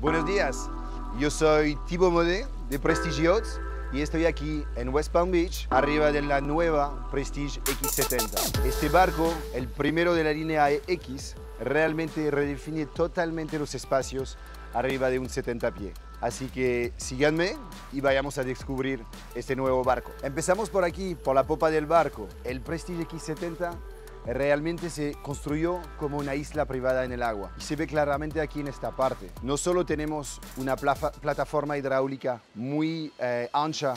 Buenos días, yo soy Thibaut Modet de Prestige Yachts y estoy aquí en West Palm Beach, arriba de la nueva Prestige X70. Este barco, el primero de la línea X, realmente redefine totalmente los espacios arriba de un 70 pie. Así que síganme y vayamos a descubrir este nuevo barco. Empezamos por aquí, por la popa del barco. El Prestige X70 realmente se construyó como una isla privada en el agua. Y se ve claramente aquí en esta parte. No solo tenemos una plataforma hidráulica muy eh, ancha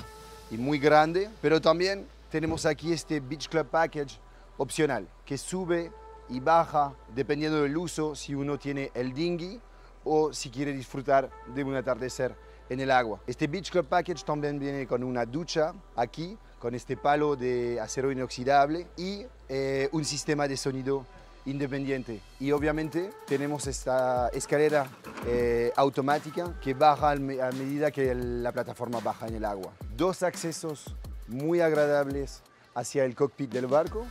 y muy grande, pero también tenemos aquí este Beach Club Package opcional, que sube y baja dependiendo del uso, si uno tiene el dinghy o si quiere disfrutar de un atardecer en el agua. Este Beach Club Package también viene con una ducha aquí, con este palo de acero inoxidable y eh, un sistema de sonido independiente. Y obviamente tenemos esta escalera eh, automática que baja a medida que la plataforma baja en el agua. Dos accesos muy agradables hacia el cockpit del barco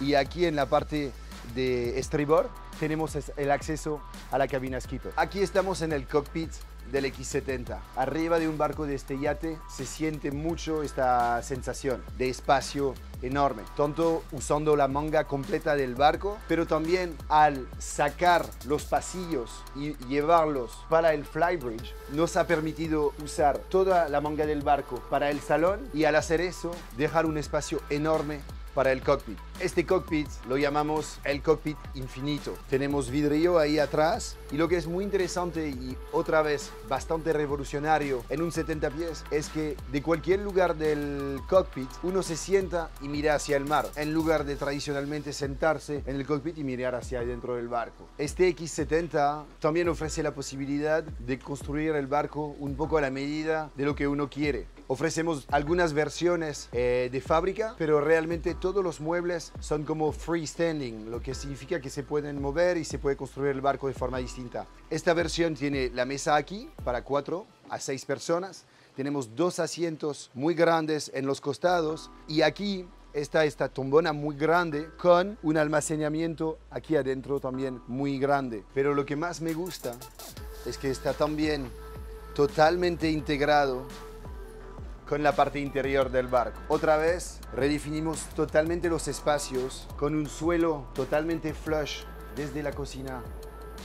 y aquí en la parte de estribor tenemos el acceso a la cabina skipper. Aquí estamos en el cockpit del X70. Arriba de un barco de este yate se siente mucho esta sensación de espacio enorme, tanto usando la manga completa del barco, pero también al sacar los pasillos y llevarlos para el flybridge, nos ha permitido usar toda la manga del barco para el salón y al hacer eso, dejar un espacio enorme para el cockpit. Este cockpit lo llamamos el cockpit infinito. Tenemos vidrio ahí atrás y lo que es muy interesante y otra vez bastante revolucionario en un 70 pies es que de cualquier lugar del cockpit uno se sienta y mira hacia el mar en lugar de tradicionalmente sentarse en el cockpit y mirar hacia adentro del barco. Este X70 también ofrece la posibilidad de construir el barco un poco a la medida de lo que uno quiere. Ofrecemos algunas versiones eh, de fábrica, pero realmente todos los muebles son como freestanding, lo que significa que se pueden mover y se puede construir el barco de forma distinta. Esta versión tiene la mesa aquí para cuatro a seis personas. Tenemos dos asientos muy grandes en los costados y aquí está esta tombona muy grande con un almacenamiento aquí adentro también muy grande. Pero lo que más me gusta es que está también totalmente integrado con la parte interior del barco. Otra vez redefinimos totalmente los espacios con un suelo totalmente flush desde la cocina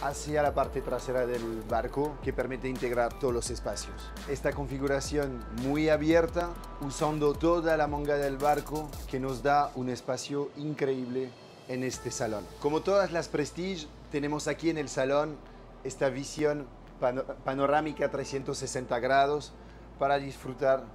hacia la parte trasera del barco que permite integrar todos los espacios. Esta configuración muy abierta usando toda la manga del barco que nos da un espacio increíble en este salón. Como todas las Prestige, tenemos aquí en el salón esta visión panorámica 360 grados para disfrutar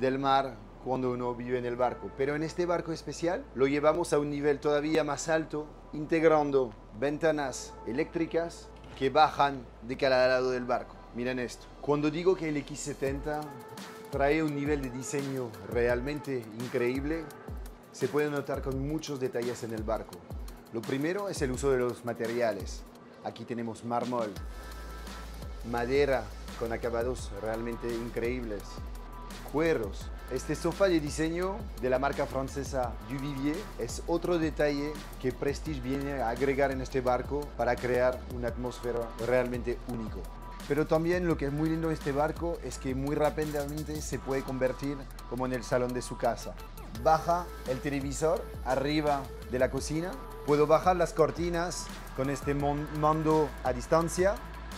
del mar cuando uno vive en el barco. Pero en este barco especial lo llevamos a un nivel todavía más alto, integrando ventanas eléctricas que bajan de cada lado del barco. Miren esto. Cuando digo que el X70 trae un nivel de diseño realmente increíble, se puede notar con muchos detalles en el barco. Lo primero es el uso de los materiales. Aquí tenemos mármol, madera con acabados realmente increíbles, cueros. Este sofá de diseño de la marca francesa Duvivier es otro detalle que Prestige viene a agregar en este barco para crear una atmósfera realmente único. Pero también lo que es muy lindo de este barco es que muy rápidamente se puede convertir como en el salón de su casa. Baja el televisor arriba de la cocina. Puedo bajar las cortinas con este mando a distancia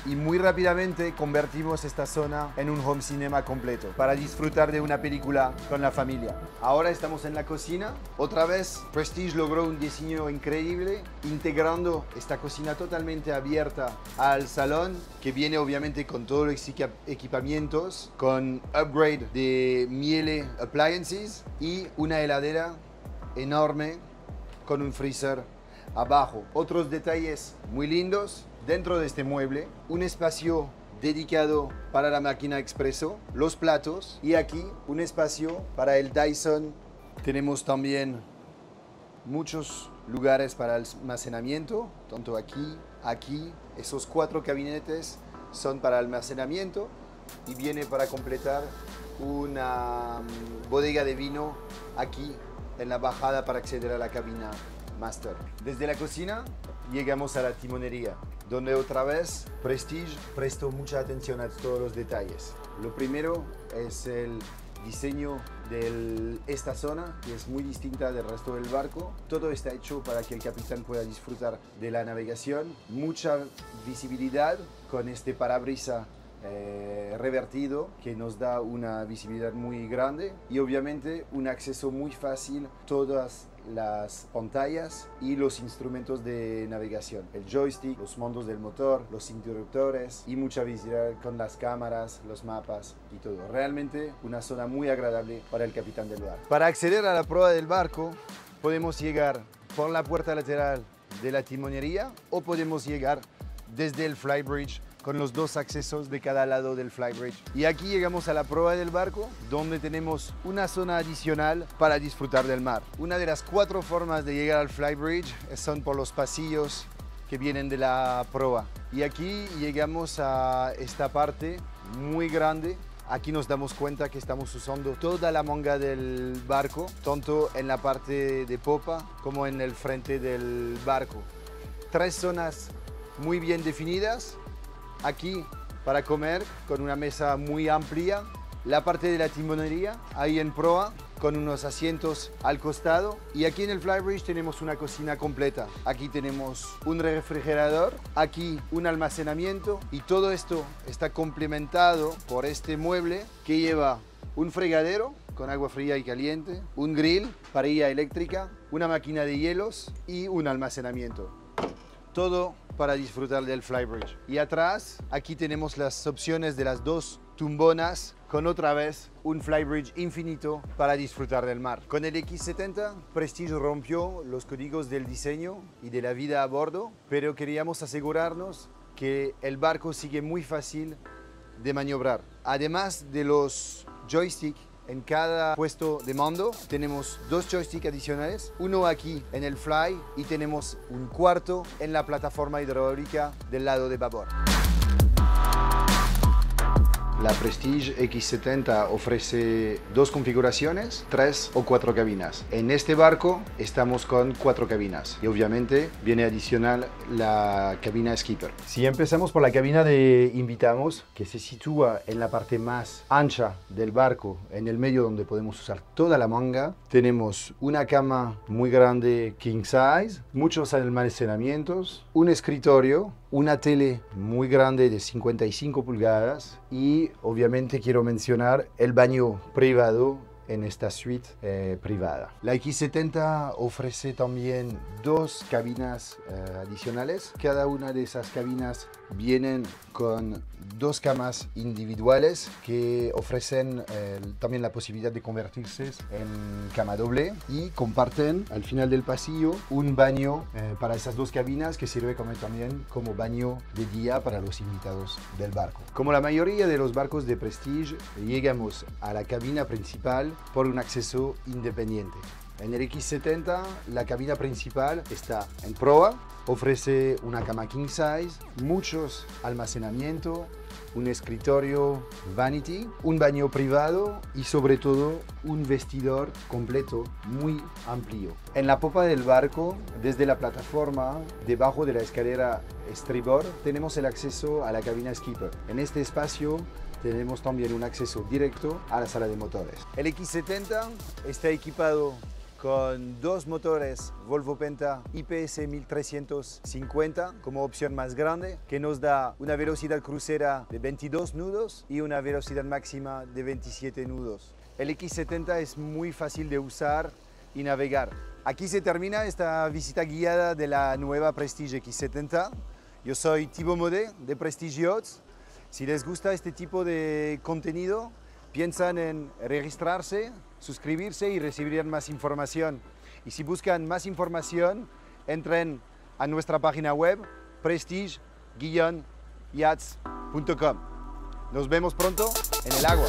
y muy rápidamente convertimos esta zona en un home cinema completo para disfrutar de una película con la familia. Ahora estamos en la cocina. Otra vez Prestige logró un diseño increíble integrando esta cocina totalmente abierta al salón que viene obviamente con todos los equipamientos, con upgrade de Miele Appliances y una heladera enorme con un freezer abajo. Otros detalles muy lindos dentro de este mueble un espacio dedicado para la máquina expreso, los platos y aquí un espacio para el Dyson. Tenemos también muchos lugares para almacenamiento, tanto aquí, aquí. Esos cuatro gabinetes son para almacenamiento y viene para completar una mm, bodega de vino aquí en la bajada para acceder a la cabina master. Desde la cocina llegamos a la timonería. Donde otra vez Prestige prestó mucha atención a todos los detalles. Lo primero es el diseño de esta zona, que es muy distinta del resto del barco. Todo está hecho para que el capitán pueda disfrutar de la navegación. Mucha visibilidad con este parabrisa eh, revertido que nos da una visibilidad muy grande y obviamente un acceso muy fácil todas las pantallas y los instrumentos de navegación, el joystick, los mandos del motor, los interruptores y mucha visibilidad con las cámaras, los mapas y todo. Realmente una zona muy agradable para el capitán del barco. Para acceder a la prueba del barco podemos llegar por la puerta lateral de la timonería o podemos llegar desde el flybridge con los dos accesos de cada lado del flybridge. Y aquí llegamos a la prueba del barco, donde tenemos una zona adicional para disfrutar del mar. Una de las cuatro formas de llegar al flybridge son por los pasillos que vienen de la proa. Y aquí llegamos a esta parte muy grande Aquí nos damos cuenta que estamos usando toda la manga del barco, tanto en la parte de popa como en el frente del barco. Tres zonas muy bien definidas aquí para comer con una mesa muy amplia. La parte de la timonería ahí en proa con unos asientos al costado y aquí en el Flybridge tenemos una cocina completa. Aquí tenemos un refrigerador, aquí un almacenamiento y todo esto está complementado por este mueble que lleva un fregadero con agua fría y caliente, un grill, parrilla eléctrica, una máquina de hielos y un almacenamiento. Todo para disfrutar del flybridge. Y atrás, aquí tenemos las opciones de las dos tumbonas con otra vez un flybridge infinito para disfrutar del mar. Con el X70, Prestige rompió los códigos del diseño y de la vida a bordo, pero queríamos asegurarnos que el barco sigue muy fácil de maniobrar. Además de los joysticks en cada puesto de mando tenemos dos joysticks adicionales, uno aquí en el fly y tenemos un cuarto en la plataforma hidráulica del lado de babor. La Prestige X70 ofrece dos configuraciones, tres o cuatro cabinas. En este barco estamos con cuatro cabinas y obviamente viene adicional la cabina Skipper. Si empezamos por la cabina de invitamos, que se sitúa en la parte más ancha del barco, en el medio donde podemos usar toda la manga, tenemos una cama muy grande king size, muchos almacenamientos, un escritorio, una tele muy grande de 55 pulgadas y obviamente quiero mencionar el baño privado en esta suite eh, privada. La X70 ofrece también dos cabinas eh, adicionales. Cada una de esas cabinas vienen con dos camas individuales que ofrecen eh, también la posibilidad de convertirse en cama doble y comparten al final del pasillo un baño para esas dos cabinas que sirve como, también como baño de día para los invitados del barco. Como la mayoría de los barcos de Prestige, llegamos a la cabina principal por un acceso independiente. En el X70 la cabina principal está en proa, ofrece una cama king size, muchos almacenamiento, un escritorio vanity, un baño privado y sobre todo un vestidor completo muy amplio. En la popa del barco, desde la plataforma, debajo de la escalera estribor, tenemos el acceso a la cabina skipper. En este espacio tenemos también un acceso directo a la sala de motores. El X70 está equipado con dos motores Volvo Penta IPS 1350 como opción más grande que nos da una velocidad crucera de 22 nudos y una velocidad máxima de 27 nudos. El X70 es muy fácil de usar y navegar. Aquí se termina esta visita guiada de la nueva Prestige X70. Yo soy Thibaut Modé de Prestige Yachts si les gusta este tipo de contenido, piensan en registrarse, suscribirse y recibir más información. Y si buscan más información, entren a nuestra página web prestige-yachts.com. Nos vemos pronto en el agua.